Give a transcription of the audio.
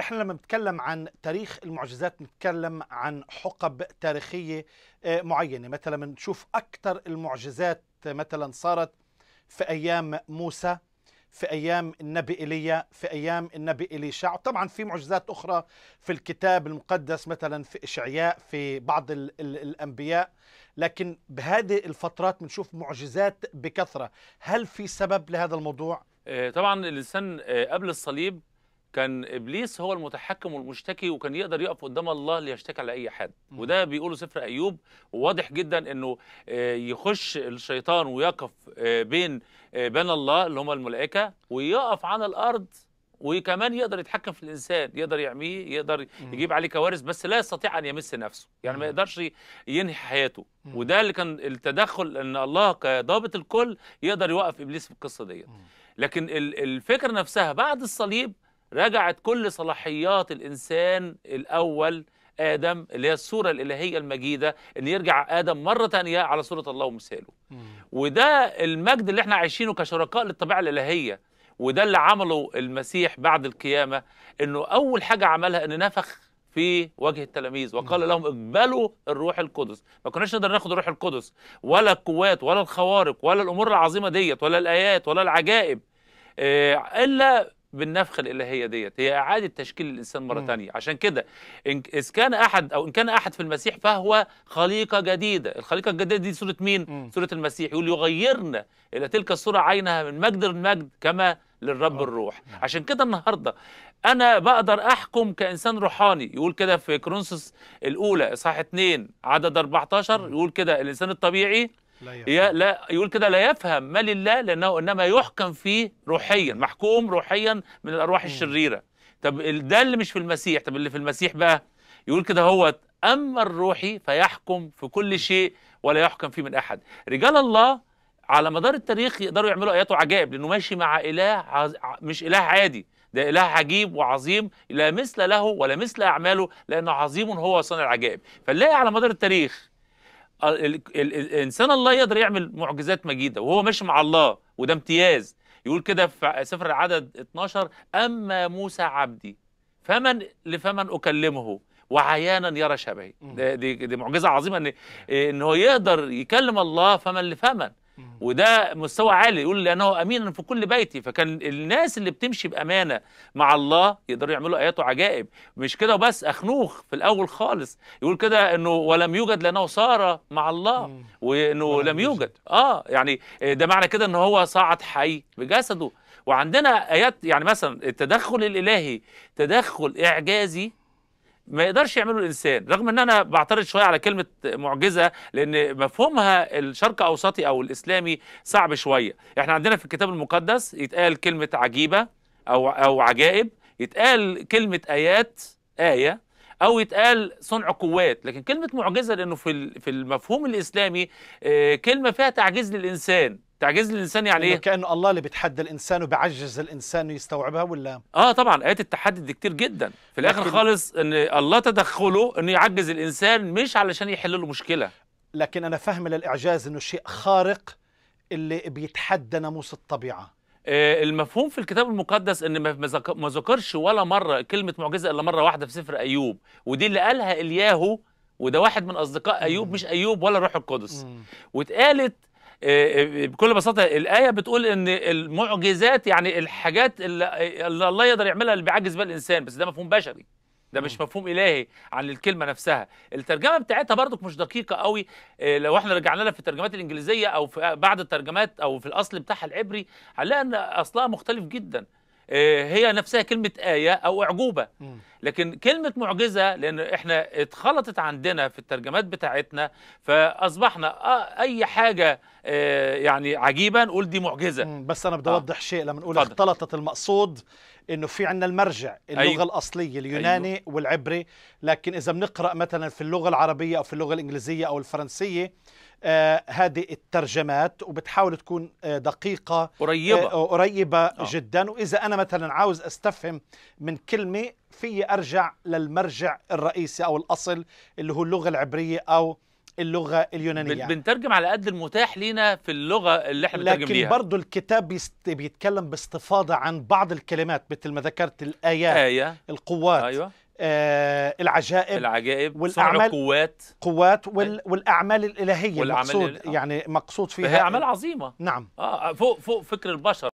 إحنا لما بنتكلم عن تاريخ المعجزات بنتكلم عن حقب تاريخية آه، معينة. مثلا بنشوف أكثر المعجزات مثلا صارت في أيام موسى في أيام النبي إيليا في أيام النبي إليشع. طبعا في معجزات أخرى في الكتاب المقدس مثلا في إشعياء في بعض ال ال الأنبياء. لكن بهذه الفترات بنشوف معجزات بكثرة. هل في سبب لهذا الموضوع؟ آه، طبعا الإنسان آه، قبل الصليب كان إبليس هو المتحكم والمشتكي وكان يقدر يقف قدام الله ليشتكي على أي حد. وده بيقوله سفر أيوب وواضح جدا إنه آه، يخش الشيطان ويقف آه، بين آه، بين الله اللي هم الملائكة ويقف على الأرض وكمان يقدر يتحكم في الإنسان يقدر يعميه يقدر يجيب عليه كوارث بس لا يستطيع أن يمس نفسه يعني ما. يقدرش ينهي حياته. وده اللي كان التدخل إن الله كضابط الكل يقدر يوقف إبليس في القصة ديت. لكن ال- الفكرة نفسها بعد الصليب رجعت كل صلاحيات الإنسان الأول آدم اللي هي الصورة الإلهية المجيدة إن يرجع آدم مرة تانية على صورة الله ومثاله. وده المجد اللي إحنا عايشينه كشركاء للطبيعة الإلهية. وده اللي عمله المسيح بعد القيامة إنه أول حاجة عملها إن نفخ في وجه التلاميذ وقال لهم اقبلوا الروح القدس. ما كناش نقدر ناخد الروح القدس ولا القوات ولا الخوارق ولا الأمور العظيمة ديت ولا الآيات ولا العجائب آه، إلا بالنفخه الإلهية ديت. هي إعادة تشكيل الإنسان مرة. تانية. عشان كده إن اذا كان أحد أو إن كان أحد في المسيح فهو خليقة جديدة. الخليقة الجديدة دي سورة مين؟ مم. سورة المسيح. يقول يغيرنا إلى تلك الصورة عينها من مجد لمجد كما للرب آه. الروح. عشان كده النهارده أنا بقدر أحكم كإنسان روحاني. يقول كده في كرونسوس الأولى إصحاح 2 عدد 14 يقول كده الإنسان الطبيعي لا لا يقول كده لا يفهم. ما لله لأنه إنما يحكم فيه روحيا محكوم روحيا من الأرواح مم. الشريرة. طب ده اللي مش في المسيح. طب اللي في المسيح بقى؟ يقول كده هو أما الروحي فيحكم في كل شيء ولا يحكم فيه من أحد. رجال الله على مدار التاريخ يقدروا يعملوا آيات وعجائب لأنه ماشي مع إله عز... مش إله عادي. ده إله عجيب وعظيم لا مثل له ولا مثل أعماله لأنه عظيم هو صانع العجائب. فنلاقي على مدار التاريخ ال- ال- ال- الإنسان الله يقدر يعمل معجزات مجيدة وهو ماشي مع الله وده امتياز يقول كده في سفر العدد 12 أما موسى عبدي فمن لفمن أكلمه وعيانا يرى شبهي. ده- دي, دي معجزة عظيمة ان إن هو يقدر يكلم الله فمن لفمن. وده مستوى عالي. يقول لأنه أمين في كل بيتي. فكان الناس اللي بتمشي بأمانة مع الله يقدروا يعملوا آيات وعجائب. مش كده وبس أخنوخ في الأول خالص. يقول كده إنه ولم يوجد لأنه صار مع الله. وانه لم يوجد. يوجد آه يعني ده معنى كده إن هو صعد حي بجسده. وعندنا آيات يعني مثلا التدخل الإلهي تدخل إعجازي ما يقدرش يعمله الإنسان رغم إن أنا بعترض شوية على كلمة معجزة لأن مفهومها الشرق أوسطي أو الإسلامي صعب شوية. إحنا عندنا في الكتاب المقدس يتقال كلمة عجيبة أو أو عجائب يتقال كلمة آيات آية أو يتقال صنع قوات. لكن كلمة معجزة لأنه في في المفهوم الإسلامي آه، كلمة فيها تعجيز للإنسان. تعجيز للانسان يعني إيه؟ كأنه الله اللي بيتحدى الإنسان وبيعجز الإنسان يستوعبها ولا؟ آه طبعا آيات التحدي دي كتير جدا. في الآخر لكن- خالص إن الله تدخله إنه يعجز الإنسان مش علشان يحل له مشكلة. لكن أنا فهم للاعجاز إنه شيء خارق اللي بيتحدى ناموس الطبيعة. آه، المفهوم في الكتاب المقدس إن ما- ما ذك- ما ذكرش ولا مرة كلمة معجزة إلا مرة واحدة في سفر أيوب. ودي اللي قالها إلياهو وده واحد من أصدقاء أيوب مش أيوب ولا الروح القدس. واتقالت بكل بساطة الآية بتقول إن المعجزات يعني الحاجات اللي اللي الله يقدر يعملها اللي بيعجز بها الإنسان بس ده مفهوم بشري. ده مش مفهوم إلهي عن الكلمة نفسها. الترجمة بتاعتها برضك مش دقيقة قوي. آه، لو إحنا رجعنا لها في الترجمات الإنجليزية أو في بعض الترجمات أو في الأصل بتاعها العبري هنلاقي إن أصلها مختلف جدا. آه، هي نفسها كلمة آية أو أعجوبة مم. لكن كلمة معجزة لأن إحنا اتخلطت عندنا في الترجمات بتاعتنا فأصبحنا آه أي حاجة آه يعني عجيبة نقول دي معجزة. بس أنا بدي آه. أوضح شيء لما نقول. اختلطت المقصود إنه في عندنا المرجع اللغة أيوة. الأصلية اليوناني أيوه. والعبري لكن إذا بنقرأ مثلا في اللغة العربية أو في اللغة الإنجليزية أو الفرنسية آه هذه الترجمات وبتحاول تكون آه دقيقة قريبة آه قريبة آه. جدا وإذا أنا مثلا عاوز أستفهم من كلمة في أرجع للمرجع الرئيسي أو الأصل اللي هو اللغة العبرية أو اللغة اليونانية. بنترجم على قد المتاح لينا في اللغة اللي إحنا بنترجم لكن ليها. برضو الكتاب بيست- بيتكلم باستفاضة عن بعض الكلمات مثل ما ذكرت الآيات آية. القوات أيوه. آه العجائب العجائب صنع والأعمال- القوات قوات وال والأعمال الإلهية والأعمال المقصود الإله- يعني مقصود فيها فهي اعمال عظيمة. نعم. آه فوق فوق فكر البشر.